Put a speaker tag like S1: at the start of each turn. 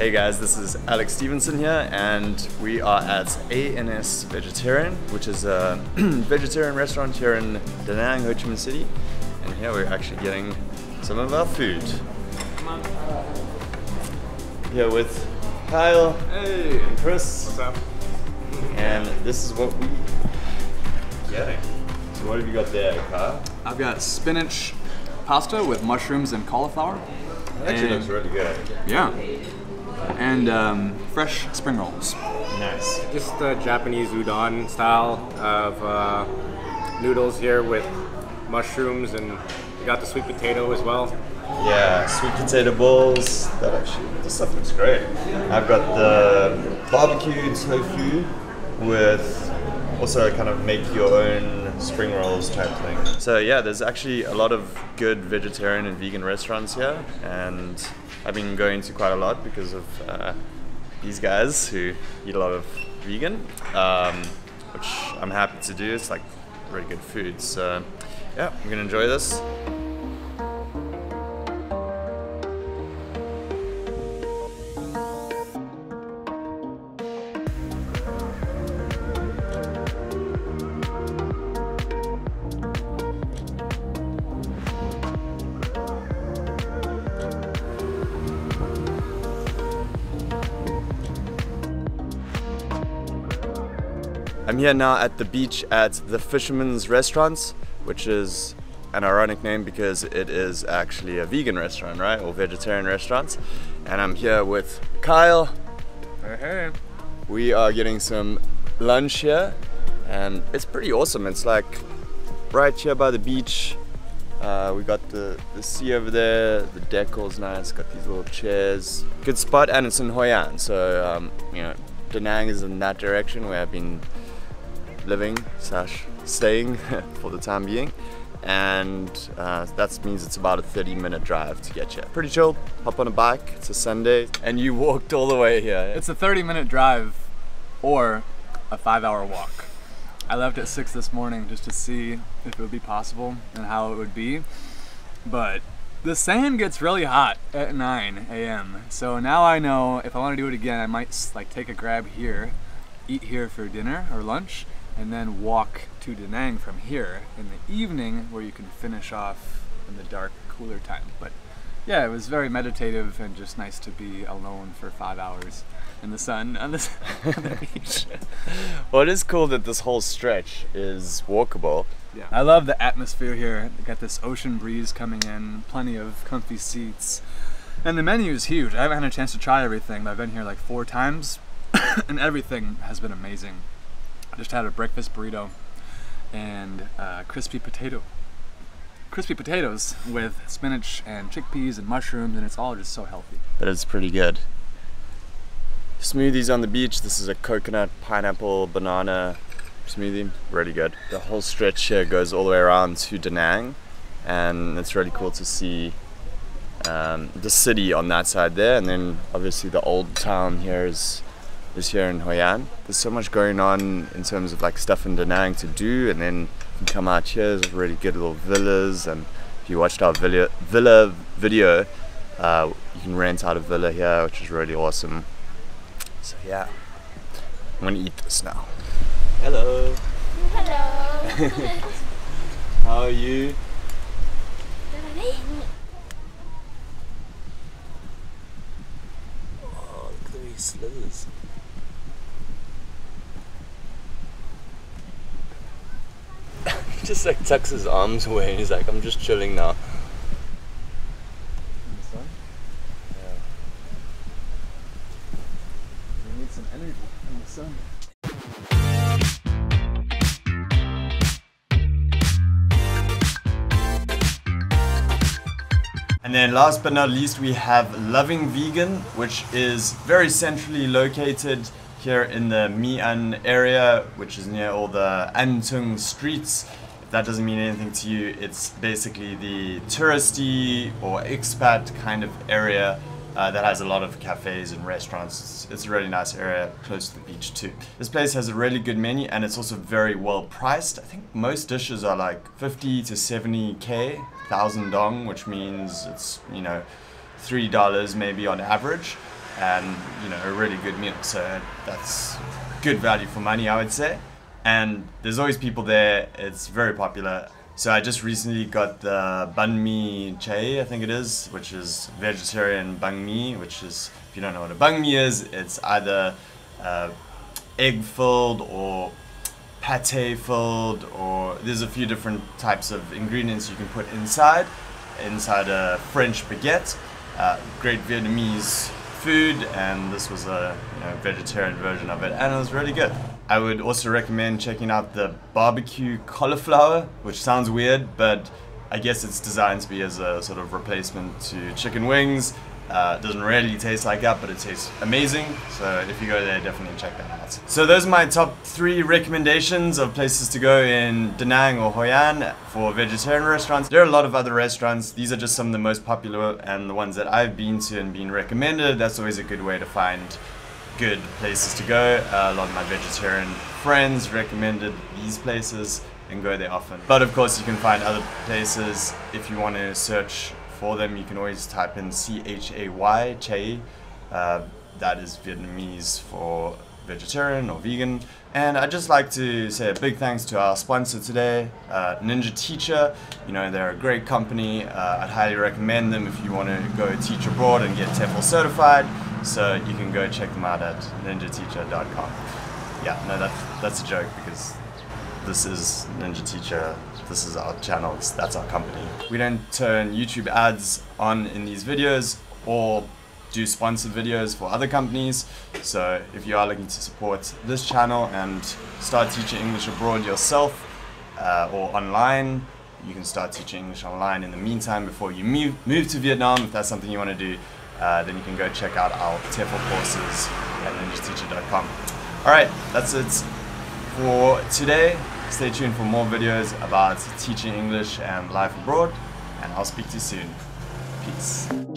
S1: Hey guys, this is Alex Stevenson here, and we are at ANS Vegetarian, which is a vegetarian restaurant here in Da Nang, Ho Chi Minh City. And here we're actually getting some of our food. Here with Kyle
S2: Hey!
S1: and Chris,
S2: What's up?
S1: and this is what we getting. So what have you got there, Kyle?
S2: I've got spinach pasta with mushrooms and cauliflower.
S1: It actually
S2: And-
S1: looks really good.
S2: Yeah. And um, fresh spring rolls.
S1: Nice.
S3: Just the Japanese udon style of uh, noodles here with mushrooms, and we got the sweet potato as well.
S1: Yeah, sweet potato balls. That actually, this stuff looks great. I've got the barbecued tofu with also kind of make your own spring rolls type thing. So yeah, there's actually a lot of good vegetarian and vegan restaurants here, and I've been going to quite a lot because of uh, these guys who eat a lot of vegan, um, which I'm happy to do. It's like really good food. So yeah, we're gonna enjoy this. I'm here now at the beach at the Fisherman's Restaurants, which is an ironic name because it is actually a vegan restaurant, right? Or vegetarian restaurant. And I'm here with Kyle.
S2: Hey.
S1: We are getting some lunch here, and it's pretty awesome. It's like right here by the beach. Uh, we got the, the sea over there, the decor's nice, got these little chairs. Good spot, and it's in Hoi An, so um, you know, Da Nang is in that direction where I've been living slash staying for the time being. And uh, that means it's about a 30 minute drive to get here. Pretty chill, hop on a bike, it's a Sunday, and you walked all the way here.
S2: It's a 30 minute drive or a five hour walk. I left at 6 this morning just to see if it would be possible and how it would be. But the sand gets really hot at 9 a.m. So now I know if I want to do it again, I might like take a grab here, eat here for dinner or lunch, and then walk to Da Nang from here in the evening where you can finish off in the dark, cooler time. But yeah, it was very meditative and just nice to be alone for five hours in the sun on the, on the beach.
S1: Well, it is cool that this whole stretch is walkable.
S2: Yeah. I love the atmosphere here. Got this ocean breeze coming in, plenty of comfy seats. And the menu is huge. I haven't had a chance to try everything, but I've been here like four times, and everything has been amazing. I just had a breakfast burrito and uh, crispy potato. Crispy potatoes with spinach and chickpeas and mushrooms, and it's all just so healthy.
S1: But it's pretty good. Smoothies on the beach. This is a coconut, pineapple, banana smoothie. Really good. The whole stretch here goes all the way around to Da Nang, and it's really cool to see um, the city on that side there, and then obviously the old town here is is here in Hoi An. There's so much going on in terms of like stuff in Da Nang to do, and then you can come out here. There's really good little villas, and if you watched our villa villa video, uh, you can rent out a villa here, which is really awesome. So yeah, I'm gonna eat this now. Hello.
S4: Hello.
S1: How are you? Oh, look at these slithers. Just like tucks his arms away and he's like, I'm just chilling now. Yeah.
S2: We need some energy in the sun.
S1: And then last but not least, we have Loving Vegan, which is very centrally located here in the My An area, which is near all the An Thuong streets. That doesn't mean anything to you, it's basically the touristy or expat kind of area uh, that has a lot of cafes and restaurants. It's, it's a really nice area close to the beach too. This place has a really good menu and it's also very well priced. I think most dishes are like 50 to 70k, thousand dong, which means it's you know three dollars maybe on average. and you know a really good meal. So that's good value for money, I would say. And there's always people there. It's very popular. So I just recently got the banh mi chay, I think it is, which is vegetarian banh mi, which is if you don't know what a banh mi is, it's either uh, egg filled or pate filled or there's a few different types of ingredients you can put inside inside a French baguette. Uh, great Vietnamese food, and this was a you know, vegetarian version of it, and it was really good. I would also recommend checking out the barbecue cauliflower, which sounds weird, but I guess it's designed to be as a sort of replacement to chicken wings uh, doesn't really taste like that, but it tastes amazing. So if you go there, definitely check that out. So those are my top three recommendations of places to go in Da Nang or Hoi An for vegetarian restaurants. There are a lot of other restaurants. These are just some of the most popular and the ones that I've been to and been recommended. That's always a good way to find good places to go. Uh, a lot of my vegetarian friends recommended these places and go there often. But of course you can find other places if you want to search for them, you can always type in C-H-A-Y, Chay. Uh, that is Vietnamese for vegetarian or vegan. And I'd just like to say a big thanks to our sponsor today, uh, Ninja Teacher. You know, they're a great company. Uh, I'd highly recommend them if you want to go teach abroad and get TEFL certified. So you can go check them out at ninjateacher.com. Yeah, no, that's, that's a joke because this is Ninja Teacher, this is our channel, that's our company. We don't turn YouTube ads on in these videos or do sponsored videos for other companies. So if you are looking to support this channel and start teaching English abroad yourself uh, or online, you can start teaching English online in the meantime before you move, move to Vietnam. If that's something you want to do, uh, then you can go check out our TEFL courses at ninjateacher.com. Alright, that's it for today. Stay tuned for more videos about teaching English and life abroad, and I'll speak to you soon. Peace.